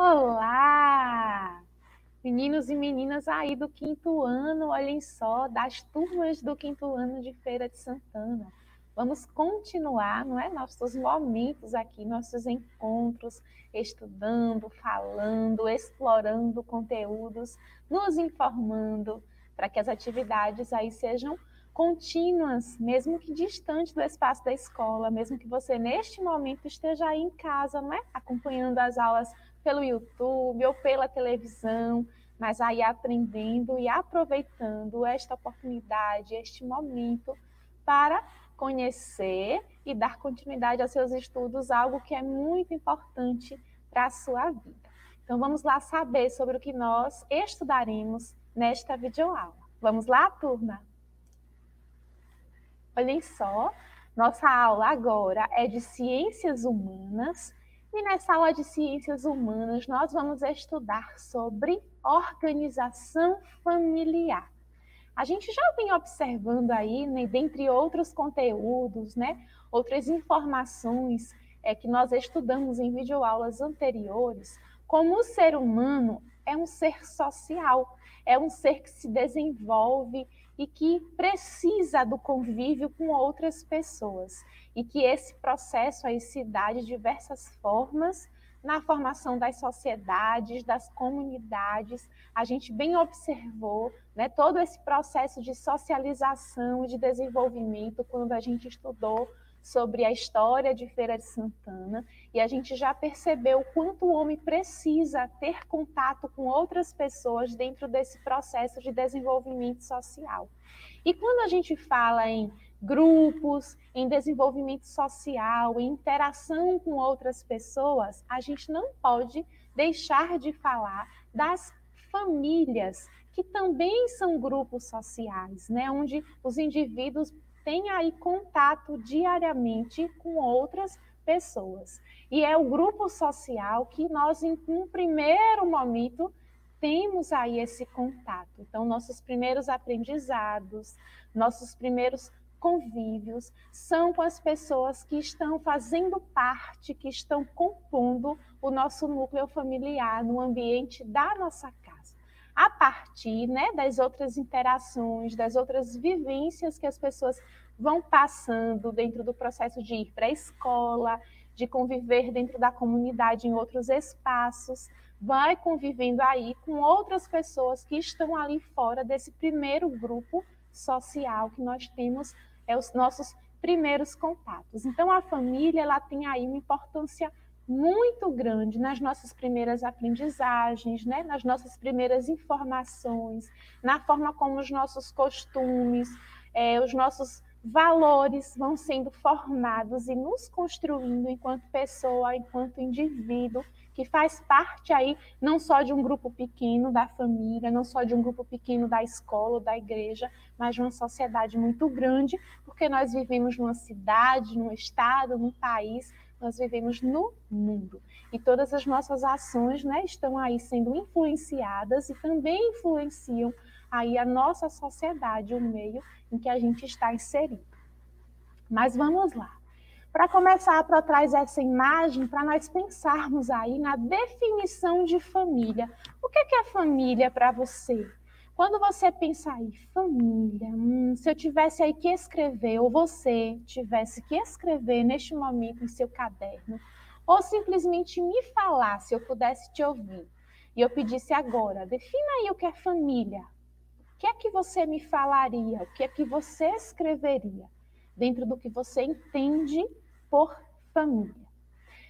Olá! Meninos e meninas aí do quinto ano, olhem só, das turmas do quinto ano de Feira de Santana. Vamos continuar, não é? Nossos momentos aqui, nossos encontros, estudando, falando, explorando conteúdos, nos informando, para que as atividades aí sejam contínuas, mesmo que distante do espaço da escola, mesmo que você neste momento esteja aí em casa, não é? Acompanhando as aulas pelo YouTube ou pela televisão, mas aí aprendendo e aproveitando esta oportunidade, este momento para conhecer e dar continuidade aos seus estudos, algo que é muito importante para a sua vida. Então vamos lá saber sobre o que nós estudaremos nesta videoaula. Vamos lá, turma? Olhem só, nossa aula agora é de Ciências Humanas e nessa aula de Ciências Humanas nós vamos estudar sobre organização familiar. A gente já vem observando aí, né, dentre outros conteúdos, né, outras informações é, que nós estudamos em videoaulas anteriores, como o ser humano é um ser social, é um ser que se desenvolve e que precisa do convívio com outras pessoas e que esse processo aí se dá de diversas formas na formação das sociedades, das comunidades. A gente bem observou né, todo esse processo de socialização e de desenvolvimento quando a gente estudou sobre a história de Feira de Santana e a gente já percebeu quanto o homem precisa ter contato com outras pessoas dentro desse processo de desenvolvimento social. E quando a gente fala em grupos, em desenvolvimento social, em interação com outras pessoas, a gente não pode deixar de falar das famílias, que também são grupos sociais, né, onde os indivíduos têm aí contato diariamente com outras pessoas. E é o grupo social que nós, em um primeiro momento, temos aí esse contato. Então, nossos primeiros aprendizados, nossos primeiros convívios são com as pessoas que estão fazendo parte, que estão compondo o nosso núcleo familiar no ambiente da nossa. A partir né, das outras interações, das outras vivências que as pessoas vão passando dentro do processo de ir para a escola, de conviver dentro da comunidade em outros espaços, vai convivendo aí com outras pessoas que estão ali fora desse primeiro grupo social que nós temos, é os nossos primeiros contatos. Então a família ela tem aí uma importância muito grande nas nossas primeiras aprendizagens, né? nas nossas primeiras informações, na forma como os nossos costumes, é, os nossos valores vão sendo formados e nos construindo enquanto pessoa, enquanto indivíduo, que faz parte aí não só de um grupo pequeno da família, não só de um grupo pequeno da escola, da igreja, mas de uma sociedade muito grande, porque nós vivemos numa cidade, num estado, num país, nós vivemos no mundo. E todas as nossas ações né, estão aí sendo influenciadas e também influenciam aí a nossa sociedade, o meio em que a gente está inserido. Mas vamos lá. Para começar para trás essa imagem, para nós pensarmos aí na definição de família. O que é, família para você? Quando você pensa aí, família, hum, se eu tivesse aí que escrever, ou você tivesse que escrever neste momento em seu caderno, ou simplesmente me falar, se eu pudesse te ouvir, e eu pedisse agora, defina aí o que é família. O que é que você me falaria? O que é que você escreveria? dentro do que você entende por família.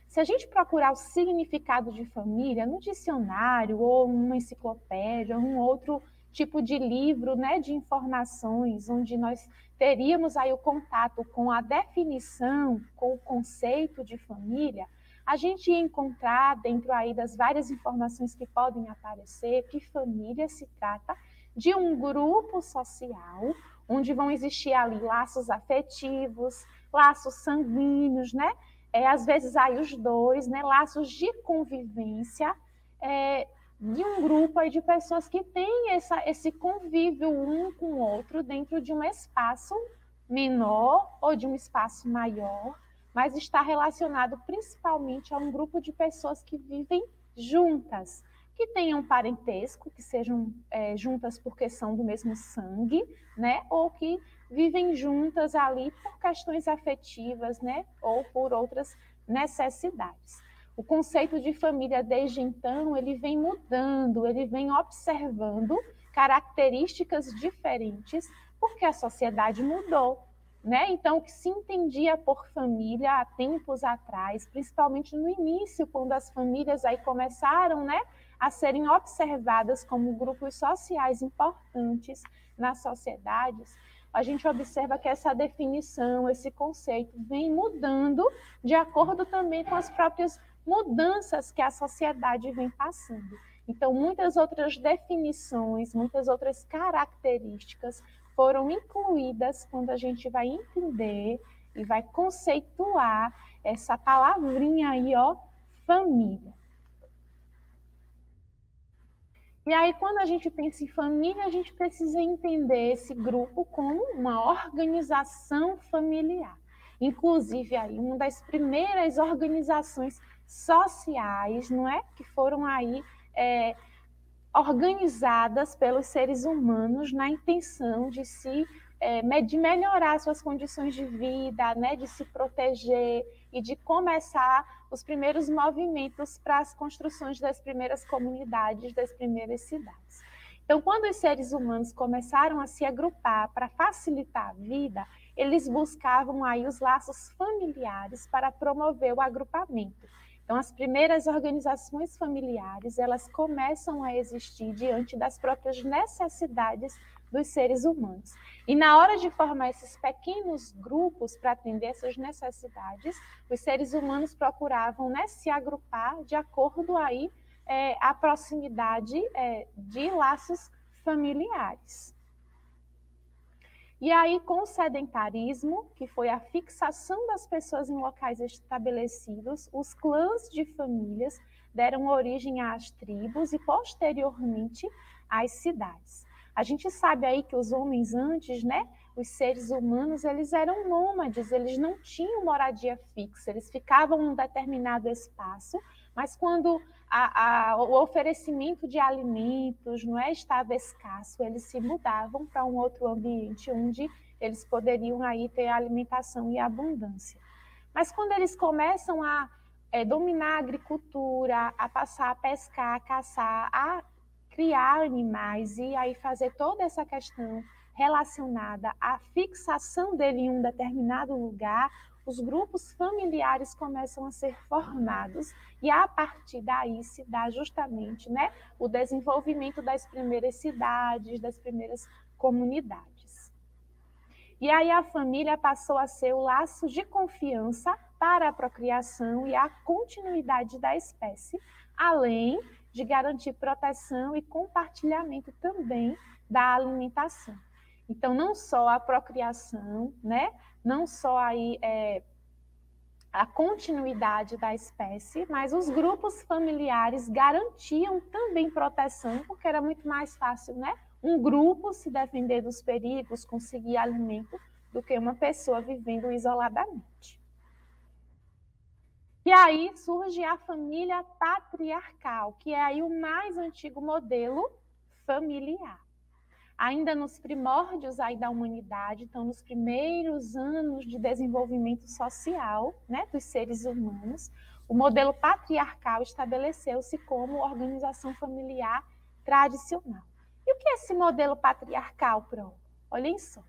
Se a gente procurar o significado de família no dicionário ou numa enciclopédia, ou um outro tipo de livro, né, de informações, onde nós teríamos aí o contato com a definição, com o conceito de família, a gente ia encontrar dentro aí das várias informações que podem aparecer que família se trata de um grupo social onde vão existir ali laços afetivos, laços sanguíneos, né? É, às vezes aí os dois, né? Laços de convivência é, de um grupo aí de pessoas que têm essa, esse convívio um com o outro dentro de um espaço menor ou de um espaço maior, mas está relacionado principalmente a um grupo de pessoas que vivem juntas, que tenham parentesco, que sejam é, juntas porque são do mesmo sangue, né? Ou que vivem juntas ali por questões afetivas, né? Ou por outras necessidades. O conceito de família desde então ele vem mudando, ele vem observando características diferentes porque a sociedade mudou, né? Então, o que se entendia por família há tempos atrás, principalmente no início, quando as famílias aí começaram, né, a serem observadas como grupos sociais importantes nas sociedades, a gente observa que essa definição, esse conceito vem mudando de acordo também com as próprias mudanças que a sociedade vem passando. Então, muitas outras definições, muitas outras características foram incluídas quando a gente vai entender e vai conceituar essa palavrinha aí, ó, família. E aí, quando a gente pensa em família, a gente precisa entender esse grupo como uma organização familiar. Inclusive, aí, uma das primeiras organizações sociais, não é? Que foram aí é, organizadas pelos seres humanos na intenção de se é, de melhorar suas condições de vida, né, de se proteger e de começar os primeiros movimentos para as construções das primeiras comunidades, das primeiras cidades. Então, quando os seres humanos começaram a se agrupar para facilitar a vida, eles buscavam aí os laços familiares para promover o agrupamento. Então, as primeiras organizações familiares, elas começam a existir diante das próprias necessidades dos seres humanos. E na hora de formar esses pequenos grupos para atender essas necessidades, os seres humanos procuravam né, se agrupar de acordo aí é, à proximidade é, de laços familiares. E aí, com o sedentarismo, que foi a fixação das pessoas em locais estabelecidos, os clãs de famílias deram origem às tribos e, posteriormente, às cidades. A gente sabe aí que os homens antes, né, os seres humanos, eles eram nômades, eles não tinham moradia fixa, eles ficavam em um determinado espaço, mas quando a, a, o oferecimento de alimentos não é, estava escasso, eles se mudavam para um outro ambiente onde eles poderiam aí ter alimentação e abundância. Mas quando eles começam a é, dominar a agricultura, a passar a pescar, a caçar, a criar animais e aí fazer toda essa questão relacionada à fixação dele em um determinado lugar, os grupos familiares começam a ser formados e a partir daí se dá justamente né, o desenvolvimento das primeiras cidades, das primeiras comunidades. E aí a família passou a ser o laço de confiança para a procriação e a continuidade da espécie, além de garantir proteção e compartilhamento também da alimentação. Então, não só a procriação, né, não só aí é, a continuidade da espécie, mas os grupos familiares garantiam também proteção, porque era muito mais fácil, né? Um grupo se defender dos perigos, conseguir alimento, do que uma pessoa vivendo isoladamente. E aí surge a família patriarcal, que é aí o mais antigo modelo familiar ainda nos primórdios aí da humanidade, então nos primeiros anos de desenvolvimento social né, dos seres humanos, o modelo patriarcal estabeleceu-se como organização familiar tradicional. E o que é esse modelo patriarcal, Pro? Olhem só.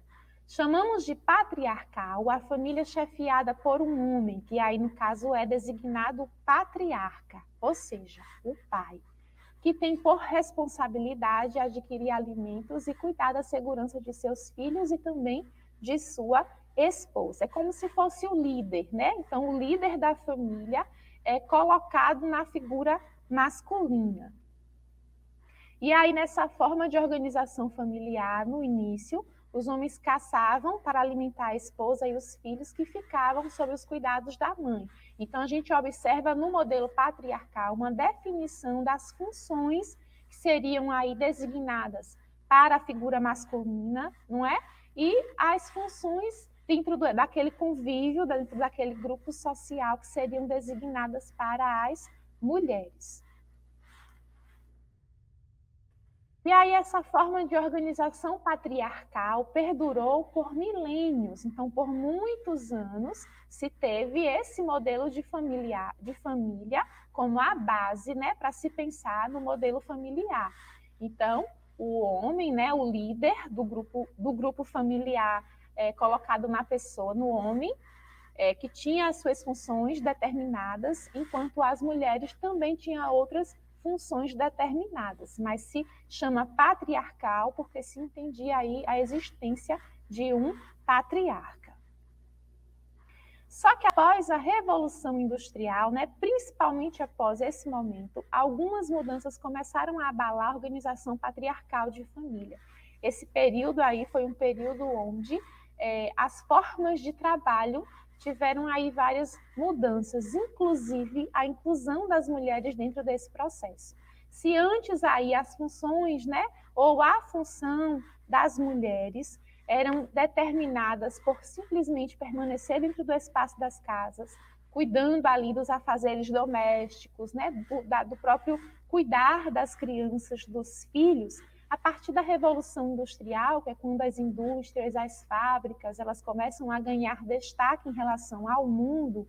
Chamamos de patriarcal a família chefiada por um homem, que aí no caso é designado patriarca, ou seja, o pai que tem por responsabilidade adquirir alimentos e cuidar da segurança de seus filhos e também de sua esposa. É como se fosse o líder, né? Então, o líder da família é colocado na figura masculina. E aí, nessa forma de organização familiar, no início, os homens caçavam para alimentar a esposa e os filhos que ficavam sob os cuidados da mãe. Então, a gente observa no modelo patriarcal uma definição das funções que seriam aí designadas para a figura masculina, não é? E as funções dentro do, daquele convívio, dentro daquele grupo social que seriam designadas para as mulheres. E aí essa forma de organização patriarcal perdurou por milênios. Então, por muitos anos se teve esse modelo de família, de família como a base, né, para se pensar no modelo familiar. Então, o homem, né, o líder do grupo do grupo familiar é, colocado na pessoa, no homem, é, que tinha as suas funções determinadas, enquanto as mulheres também tinham outras funções determinadas, mas se chama patriarcal porque se entendia aí a existência de um patriarca. Só que após a Revolução Industrial, né, principalmente após esse momento, algumas mudanças começaram a abalar a organização patriarcal de família. Esse período aí foi um período onde é, as formas de trabalho tiveram aí várias mudanças, inclusive a inclusão das mulheres dentro desse processo. Se antes aí as funções, né, ou a função das mulheres eram determinadas por simplesmente permanecer dentro do espaço das casas, cuidando ali dos afazeres domésticos, né, do, da, do próprio cuidar das crianças, dos filhos, a partir da Revolução Industrial, que é quando as indústrias, as fábricas, elas começam a ganhar destaque em relação ao mundo,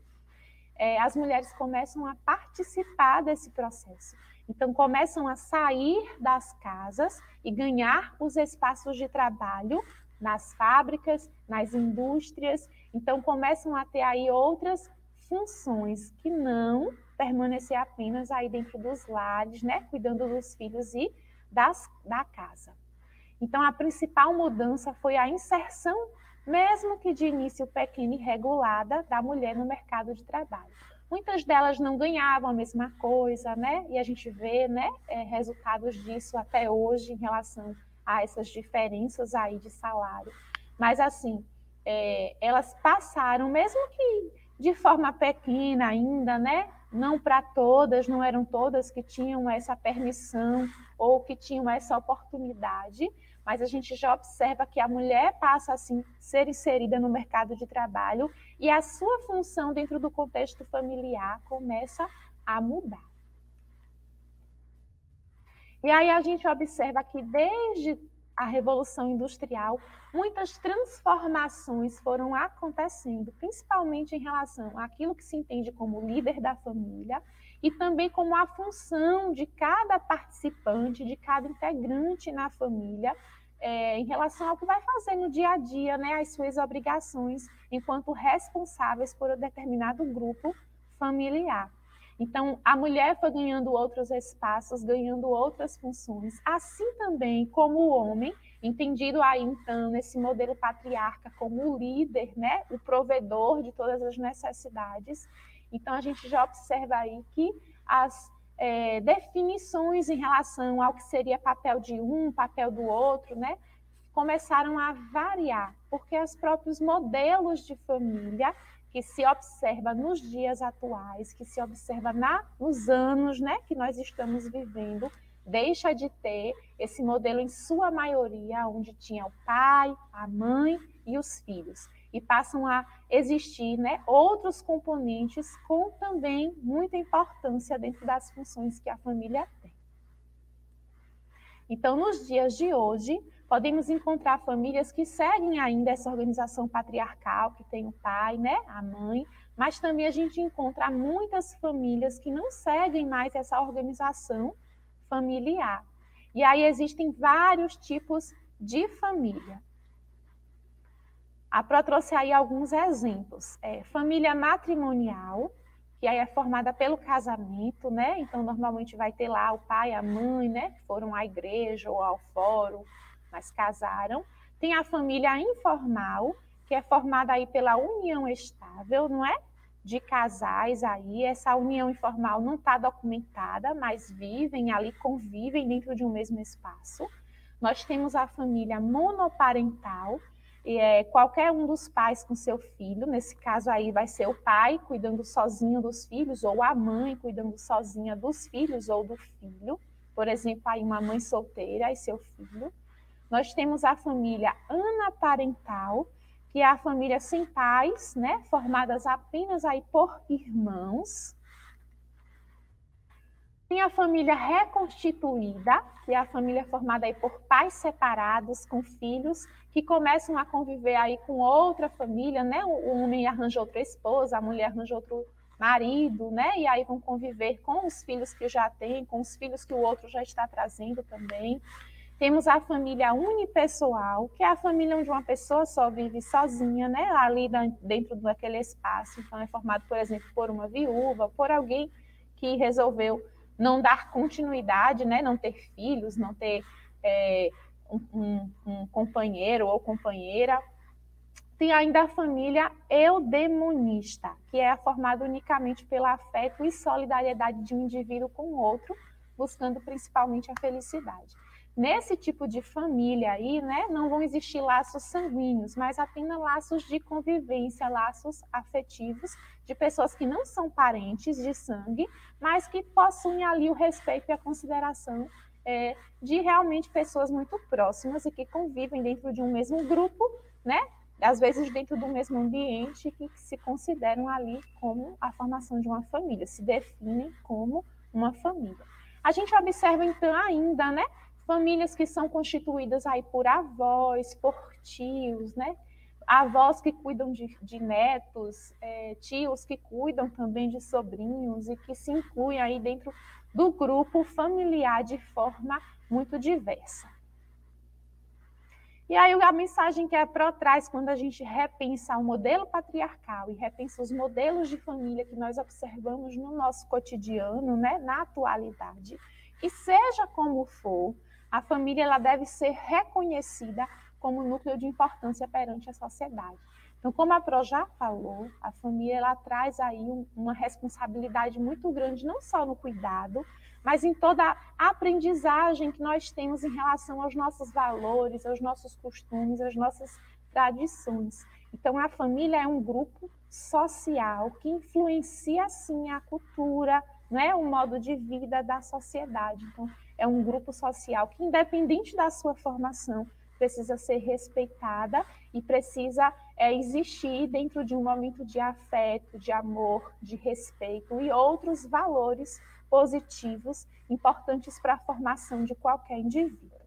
é, as mulheres começam a participar desse processo. Então, começam a sair das casas e ganhar os espaços de trabalho nas fábricas, nas indústrias. Então, começam a ter aí outras funções que não permanecer apenas aí dentro dos lares, né, cuidando dos filhos e das, da casa. Então, a principal mudança foi a inserção, mesmo que de início pequena e regulada, da mulher no mercado de trabalho. Muitas delas não ganhavam a mesma coisa, né? E a gente vê, né, é, resultados disso até hoje em relação a essas diferenças aí de salário. Mas, assim, é, elas passaram, mesmo que de forma pequena ainda, né? Não para todas, não eram todas que tinham essa permissão ou que tinham essa oportunidade, mas a gente já observa que a mulher passa assim ser inserida no mercado de trabalho e a sua função dentro do contexto familiar começa a mudar. E aí a gente observa que desde a Revolução Industrial, muitas transformações foram acontecendo, principalmente em relação àquilo que se entende como líder da família e também como a função de cada participante, de cada integrante na família, é, em relação ao que vai fazer no dia a dia, né, as suas obrigações enquanto responsáveis por um determinado grupo familiar. Então, a mulher foi ganhando outros espaços, ganhando outras funções, assim também como o homem, entendido aí então nesse modelo patriarca como o líder, né, o provedor de todas as necessidades, então, a gente já observa aí que as é, definições em relação ao que seria papel de um, papel do outro, né, começaram a variar, porque os próprios modelos de família que se observa nos dias atuais, que se observa na, nos anos né, que nós estamos vivendo, deixa de ter esse modelo em sua maioria, onde tinha o pai, a mãe e os filhos e passam a existir né, outros componentes com também muita importância dentro das funções que a família tem. Então, nos dias de hoje, podemos encontrar famílias que seguem ainda essa organização patriarcal, que tem o pai, né, a mãe, mas também a gente encontra muitas famílias que não seguem mais essa organização familiar. E aí existem vários tipos de família. A Pro trouxe aí alguns exemplos. É, família matrimonial, que aí é formada pelo casamento, né? Então, normalmente vai ter lá o pai, a mãe, né? Que foram à igreja ou ao fórum, mas casaram. Tem a família informal, que é formada aí pela união estável, não é? De casais aí. Essa união informal não está documentada, mas vivem ali, convivem dentro de um mesmo espaço. Nós temos a família monoparental, e é qualquer um dos pais com seu filho, nesse caso aí vai ser o pai cuidando sozinho dos filhos, ou a mãe cuidando sozinha dos filhos ou do filho. Por exemplo, aí uma mãe solteira e seu filho. Nós temos a família anaparental, que é a família sem pais, né, formadas apenas aí por irmãos. Tem a família reconstituída, que é a família formada aí por pais separados com filhos que começam a conviver aí com outra família, né? O homem arranja outra esposa, a mulher arranja outro marido, né? E aí vão conviver com os filhos que já tem, com os filhos que o outro já está trazendo também. Temos a família unipessoal, que é a família onde uma pessoa só vive sozinha, né? Ali dentro daquele espaço. Então, é formado, por exemplo, por uma viúva, por alguém que resolveu não dar continuidade, né? Não ter filhos, não ter é, um, um, companheiro ou companheira. Tem ainda a família eudemonista, que é formada unicamente pelo afeto e solidariedade de um indivíduo com o outro, buscando principalmente a felicidade. Nesse tipo de família aí, né, não vão existir laços sanguíneos, mas apenas laços de convivência, laços afetivos de pessoas que não são parentes de sangue, mas que possuem ali o respeito e a consideração é, de realmente pessoas muito próximas e que convivem dentro de um mesmo grupo, né? Às vezes dentro do mesmo ambiente que se consideram ali como a formação de uma família, se definem como uma família. A gente observa então ainda, né, famílias que são constituídas aí por avós, por tios, né? Avós que cuidam de, de netos, é, tios que cuidam também de sobrinhos e que se incluem aí dentro do grupo familiar de forma muito diversa. E aí a mensagem que é para trás quando a gente repensa o modelo patriarcal e repensa os modelos de família que nós observamos no nosso cotidiano, né, na atualidade, e seja como for, a família ela deve ser reconhecida como núcleo de importância perante a sociedade. Então, como a Pro já falou, a família ela traz aí uma responsabilidade muito grande, não só no cuidado, mas em toda a aprendizagem que nós temos em relação aos nossos valores, aos nossos costumes, às nossas tradições. Então, a família é um grupo social que influencia, sim, a cultura, né, o modo de vida da sociedade. Então, é um grupo social que, independente da sua formação, precisa ser respeitada e precisa é, existir dentro de um momento de afeto, de amor, de respeito e outros valores positivos importantes para a formação de qualquer indivíduo.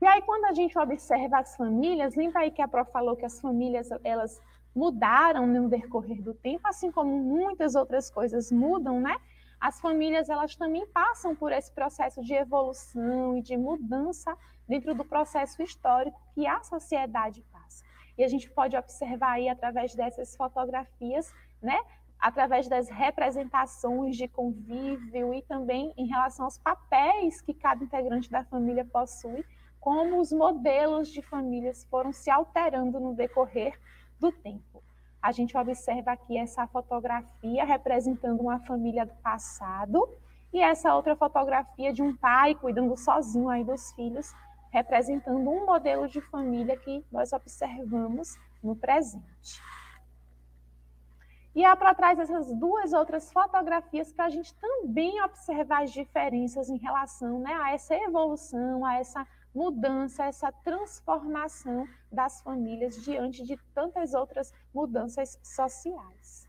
E aí, quando a gente observa as famílias, lembra aí que a Pro falou que as famílias elas mudaram no decorrer do tempo, assim como muitas outras coisas mudam, né? as famílias elas também passam por esse processo de evolução e de mudança dentro do processo histórico que a sociedade passa. E a gente pode observar aí através dessas fotografias, né, através das representações de convívio e também em relação aos papéis que cada integrante da família possui, como os modelos de famílias foram se alterando no decorrer do tempo a gente observa aqui essa fotografia representando uma família do passado e essa outra fotografia de um pai cuidando sozinho aí dos filhos, representando um modelo de família que nós observamos no presente. E há para trás essas duas outras fotografias para a gente também observar as diferenças em relação né, a essa evolução, a essa mudança, essa transformação das famílias diante de tantas outras mudanças sociais.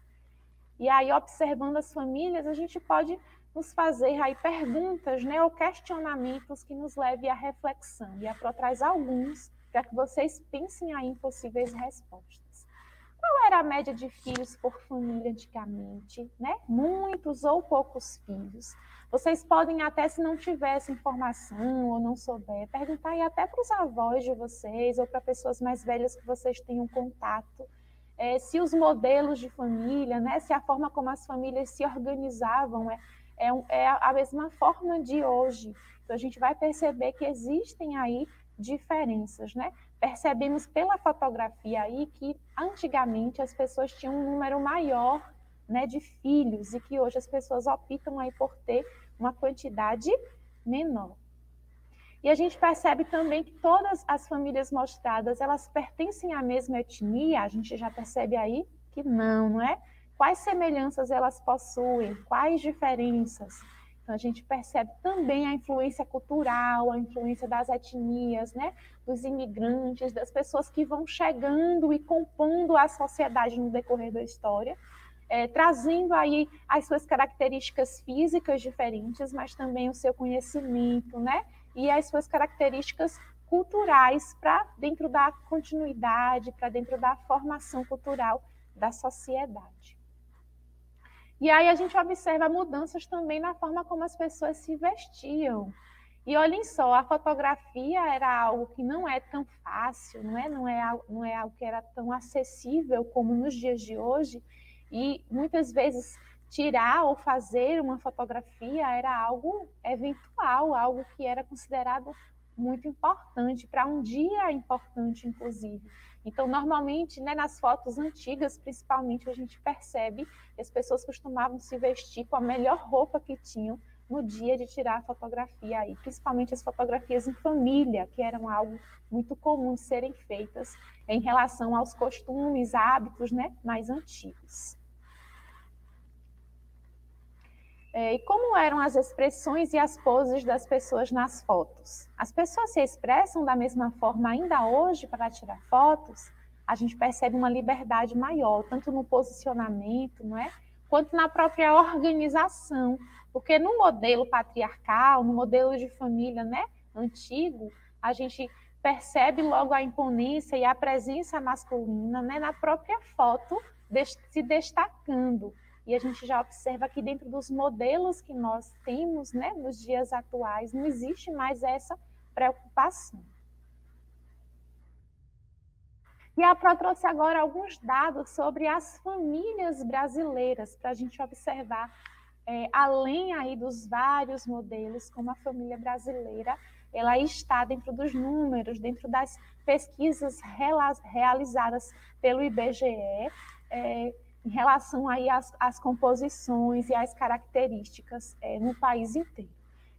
E aí, observando as famílias, a gente pode nos fazer aí perguntas, né, ou questionamentos que nos levem à reflexão. E a Pro traz alguns para que vocês pensem aí em possíveis respostas. Qual era a média de filhos por família antigamente, né? Muitos ou poucos filhos? Vocês podem até, se não tivesse informação ou não souber, perguntar aí até para os avós de vocês ou para pessoas mais velhas que vocês tenham contato, é, se os modelos de família, né, se a forma como as famílias se organizavam é, é, é a mesma forma de hoje. Então, a gente vai perceber que existem aí diferenças, né? Percebemos pela fotografia aí que antigamente as pessoas tinham um número maior né, de filhos e que hoje as pessoas optam aí por ter uma quantidade menor. E a gente percebe também que todas as famílias mostradas, elas pertencem à mesma etnia, a gente já percebe aí que não, não é? Quais semelhanças elas possuem, quais diferenças? Então a gente percebe também a influência cultural, a influência das etnias, né? Dos imigrantes, das pessoas que vão chegando e compondo a sociedade no decorrer da história é, trazendo aí as suas características físicas diferentes, mas também o seu conhecimento, né? E as suas características culturais para dentro da continuidade, para dentro da formação cultural da sociedade. E aí a gente observa mudanças também na forma como as pessoas se vestiam. E olhem só, a fotografia era algo que não é tão fácil, não é, não é, não é algo que era tão acessível como nos dias de hoje. E muitas vezes tirar ou fazer uma fotografia era algo eventual, algo que era considerado muito importante, para um dia importante, inclusive. Então, normalmente, né, nas fotos antigas, principalmente, a gente percebe que as pessoas costumavam se vestir com a melhor roupa que tinham no dia de tirar a fotografia aí, principalmente as fotografias em família, que eram algo muito comum de serem feitas em relação aos costumes, hábitos, né, mais antigos. É, e como eram as expressões e as poses das pessoas nas fotos? As pessoas se expressam da mesma forma ainda hoje para tirar fotos? A gente percebe uma liberdade maior, tanto no posicionamento, não é? quanto na própria organização. Porque no modelo patriarcal, no modelo de família né, antigo, a gente percebe logo a imponência e a presença masculina né, na própria foto se destacando. E a gente já observa que dentro dos modelos que nós temos né, nos dias atuais, não existe mais essa preocupação. E a Pro trouxe agora alguns dados sobre as famílias brasileiras, para a gente observar, é, além aí dos vários modelos, como a família brasileira, ela está dentro dos números, dentro das pesquisas realizadas pelo IBGE, é, em relação aí às, às composições e às características é, no país inteiro.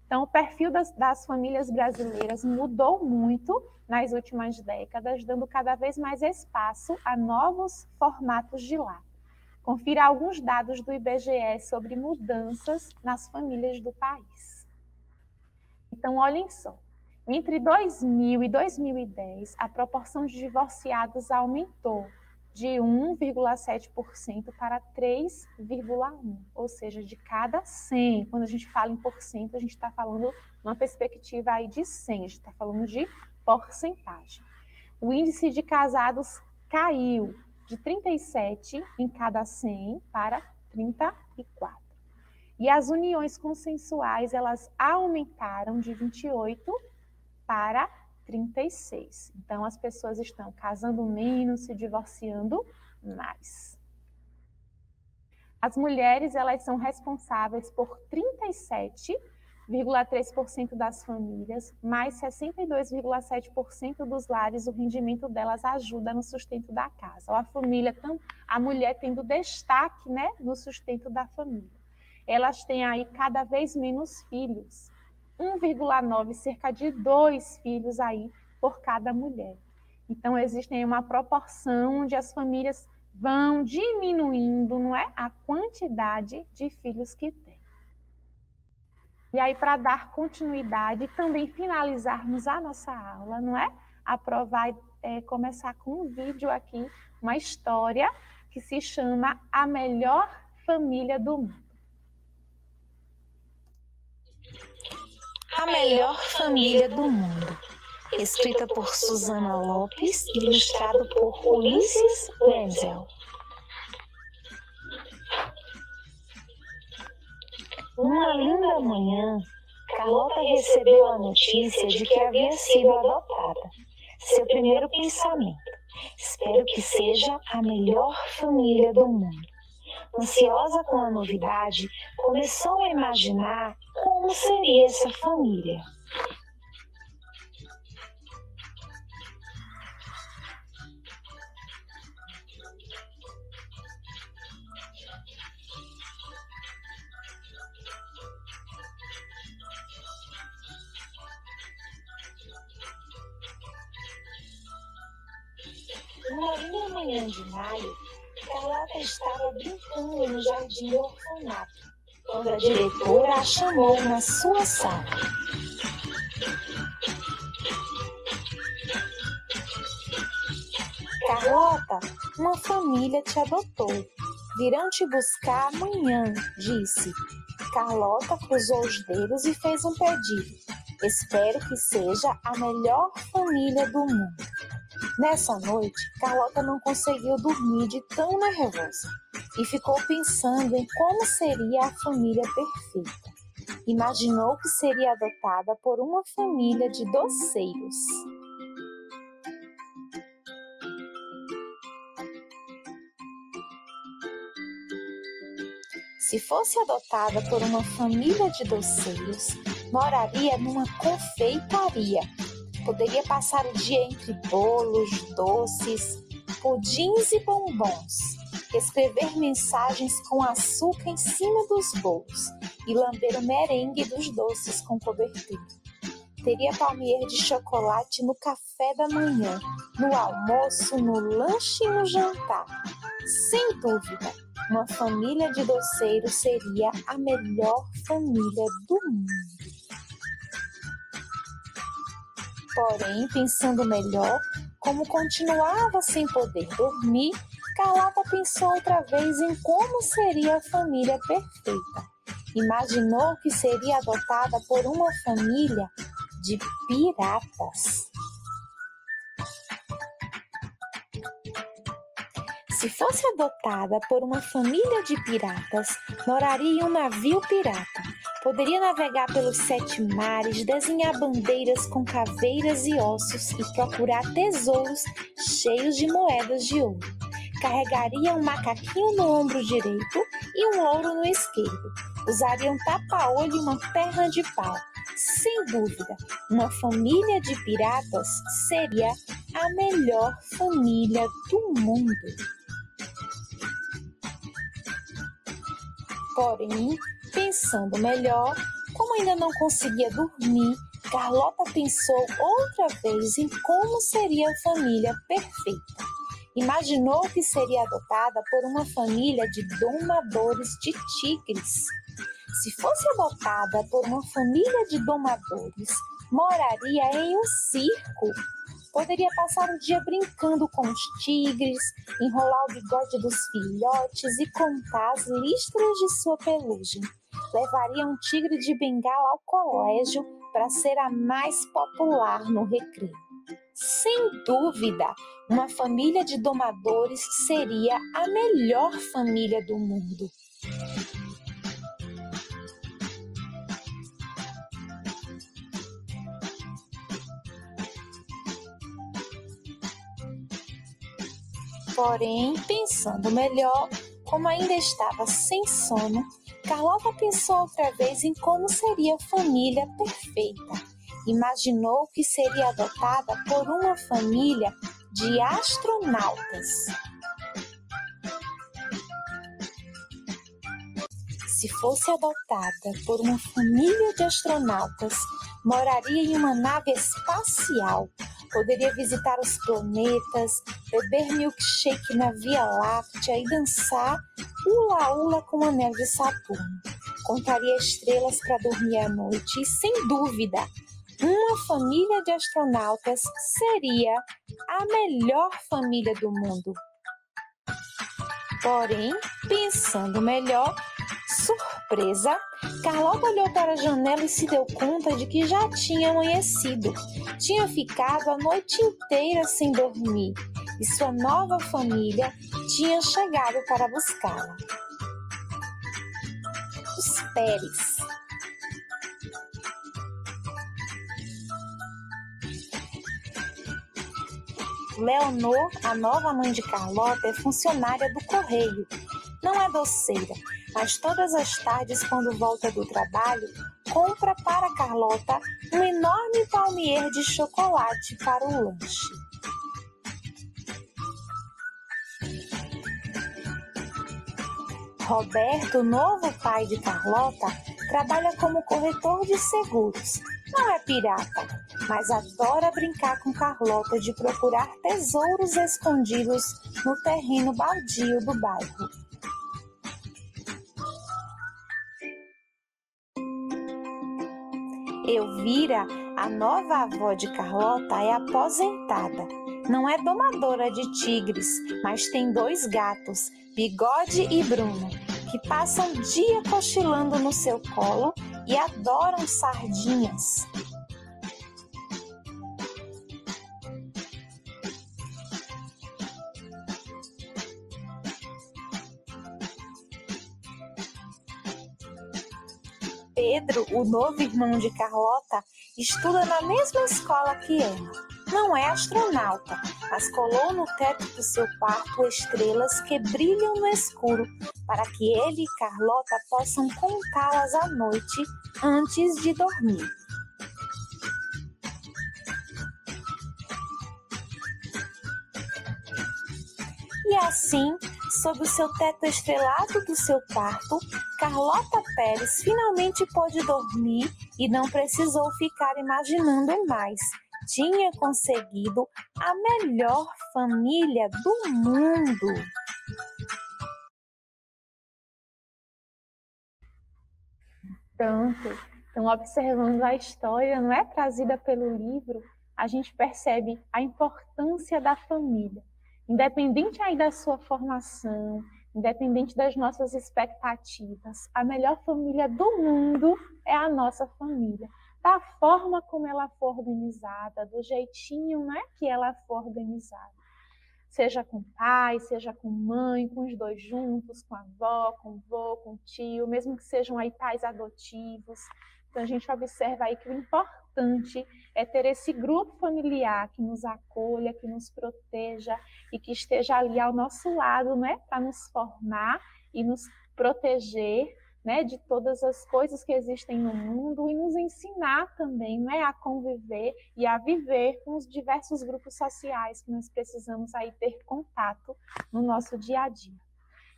Então, o perfil das, das, famílias brasileiras mudou muito nas últimas décadas, dando cada vez mais espaço a novos formatos de lar. Confira alguns dados do IBGE sobre mudanças nas famílias do país. Então, olhem só. Entre 2000 e 2010, a proporção de divorciados aumentou de 1,7% para 3,1%, ou seja, de cada 100. Quando a gente fala em porcento, a gente está falando numa perspectiva aí de 100, a gente está falando de porcentagem. O índice de casados caiu de 37 em cada 100 para 34. E as uniões consensuais, elas aumentaram de 28 para 36. Então, as pessoas estão casando menos, se divorciando mais. As mulheres, elas são responsáveis por 37,3% das famílias, mais 62,7% dos lares, o rendimento delas ajuda no sustento da casa. Ou a família, a mulher tendo destaque né, no sustento da família. Elas têm aí cada vez menos filhos. 1,9, cerca de dois filhos aí por cada mulher. Então, existe uma proporção onde as famílias vão diminuindo, não é? A quantidade de filhos que têm. E aí, para dar continuidade e também finalizarmos a nossa aula, não é? A Pro vai é, começar com um vídeo aqui, uma história que se chama A Melhor Família do Mundo. A melhor família do mundo. Escrita por Susana Lopes, ilustrado por Ulisses Wenzel. Uma linda manhã, Carlota recebeu a notícia de que havia sido adotada. Seu primeiro pensamento: espero que seja a melhor família do mundo. Ansiosa com a novidade, começou a imaginar como seria essa família. Uma manhã de maio, estava brincando no jardim do orfanato, quando a diretora a chamou na sua sala. Carlota, uma família te adotou. Virão te buscar amanhã, disse. Carlota cruzou os dedos e fez um pedido. Espero que seja a melhor família do mundo. Nessa noite, Carlota não conseguiu dormir de tão nervosa e ficou pensando em como seria a família perfeita. Imaginou que seria adotada por uma família de doceiros. Se fosse adotada por uma família de doceiros, moraria numa confeitaria. Poderia passar o dia entre bolos, doces, pudins e bombons, escrever mensagens com açúcar em cima dos bolos e lamber o merengue dos doces com cobertura. Teria palmier de chocolate no café da manhã, no almoço, no lanche e no jantar. Sem dúvida, uma família de doceiros seria a melhor família do mundo. Porém, pensando melhor, como continuava sem poder dormir, Carlota pensou outra vez em como seria a família perfeita. Imaginou que seria adotada por uma família de piratas. Se fosse adotada por uma família de piratas, moraria em um navio pirata. Poderia navegar pelos sete mares, desenhar bandeiras com caveiras e ossos e procurar tesouros cheios de moedas de ouro. Carregaria um macaquinho no ombro direito e um ouro no esquerdo. Usaria um tapa-olho e uma perna de pau. Sem dúvida, uma família de piratas seria a melhor família do mundo. Porém, pensando melhor, como ainda não conseguia dormir, Carlota pensou outra vez em como seria a família perfeita. Imaginou que seria adotada por uma família de domadores de tigres. Se fosse adotada por uma família de domadores, moraria em um circo Poderia passar o dia brincando com os tigres, enrolar o bigode dos filhotes e contar as listras de sua pelugem. Levaria um tigre de bengala ao colégio para ser a mais popular no recreio. Sem dúvida, uma família de domadores seria a melhor família do mundo. Porém, pensando melhor, como ainda estava sem sono, Carlota pensou outra vez em como seria a família perfeita. Imaginou que seria adotada por uma família de astronautas. Se fosse adotada por uma família de astronautas, moraria em uma nave espacial Poderia visitar os planetas, beber milkshake na Via Láctea e dançar ula-ula com o anel de Saturno. Contaria estrelas para dormir à noite e, sem dúvida, uma família de astronautas seria a melhor família do mundo. Porém, pensando melhor, surpresa, Carlota olhou para a janela e se deu conta de que já tinha amanhecido. Tinha ficado a noite inteira sem dormir e sua nova família tinha chegado para buscá-la. Os Pérez. Leonor, a nova mãe de Carlota, é funcionária do correio. Não é doceira, mas todas as tardes, quando volta do trabalho, compra para Carlota um enorme palmier de chocolate para o lanche. Roberto, novo pai de Carlota, trabalha como corretor de seguros. Não é pirata, mas adora brincar com Carlota de procurar tesouros escondidos no terreno baldio do bairro. Elvira, a nova avó de Carlota, é aposentada. não é domadora de tigres, mas tem dois gatos, Bigode e Bruno, que passam o dia cochilando no seu colo e adoram sardinhas. Pedro, o novo irmão de Carlota, estuda na mesma escola que ela. Não é astronauta, mas colou no teto do seu quarto estrelas que brilham no escuro, para que ele e Carlota possam contá-las à noite antes de dormir. E assim, sob o seu teto estrelado do seu quarto, Carlota Pérez finalmente pôde dormir e não precisou ficar imaginando mais. Tinha conseguido a melhor família do mundo. Pronto. Então, observando a história, não é trazida pelo livro, a gente percebe a importância da família independente aí da sua formação, independente das nossas expectativas, a melhor família do mundo é a nossa família. Da forma como ela for organizada, do jeitinho né, que ela for organizada. Seja com pai, seja com mãe, com os dois juntos, com a avó, com o vô, com o tio, mesmo que sejam aí pais adotivos. Então a gente observa aí que o importante é ter esse grupo familiar que nos acolha, que nos proteja e que esteja ali ao nosso lado, né, para nos formar e nos proteger, né, de todas as coisas que existem no mundo e nos ensinar também, né, a conviver e a viver com os diversos grupos sociais que nós precisamos aí ter contato no nosso dia a dia.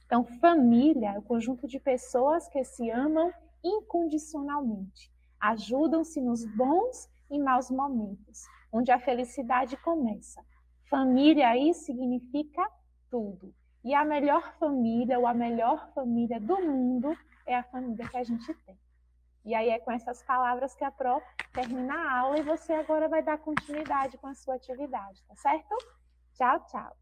Então, família é o conjunto de pessoas que se amam incondicionalmente ajudam-se nos bons e maus momentos, onde a felicidade começa. Família aí significa tudo. E a melhor família, ou a melhor família do mundo, é a família que a gente tem. E aí é com essas palavras que a Pro termina a aula e você agora vai dar continuidade com a sua atividade, tá certo? Tchau, tchau.